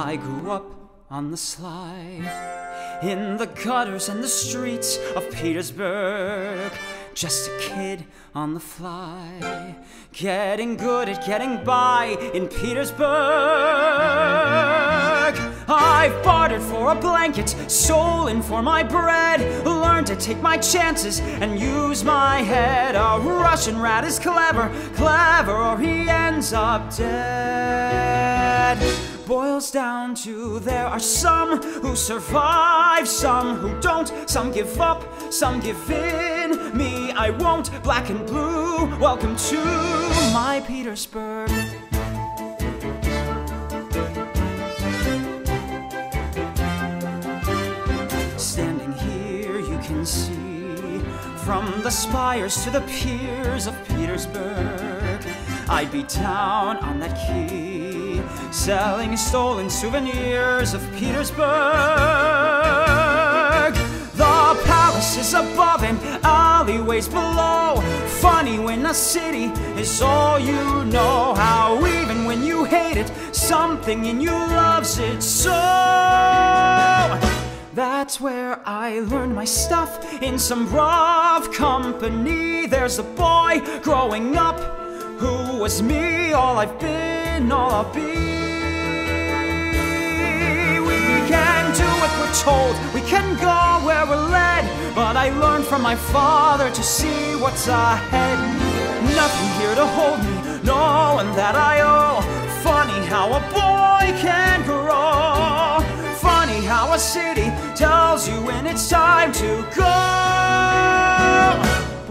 I grew up on the sly in the gutters and the streets of Petersburg. Just a kid on the fly, getting good at getting by in Petersburg. I've bartered for a blanket, stolen for my bread, learned to take my chances and use my head. A Russian rat is clever, clever, or he ends up dead boils down to there are some who survive, some who don't, some give up, some give in. Me, I won't, black and blue. Welcome to my Petersburg. Standing here, you can see from the spires to the piers of Petersburg. I'd be down on that quay, selling stolen souvenirs of Petersburg. The palaces above and alleyways below. Funny when a city is all you know. How even when you hate it, something in you loves it so. That's where I learned my stuff in some rough company. There's a boy growing up who was me, all I've been, all I'll be. We can do what we're told, we can go where we're led. But I learned from my father to see what's ahead. Nothing here to hold me, no one that I owe. Funny how a boy can grow. Funny how a city tells you when it's time to go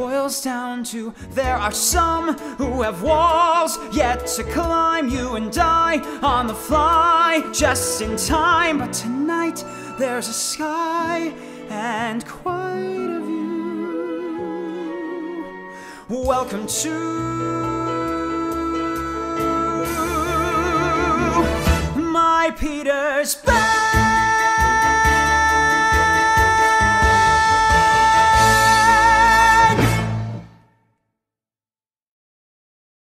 boils down to there are some who have walls yet to climb. You and I on the fly just in time. But tonight there's a sky and quite a view. Welcome to my Petersburg.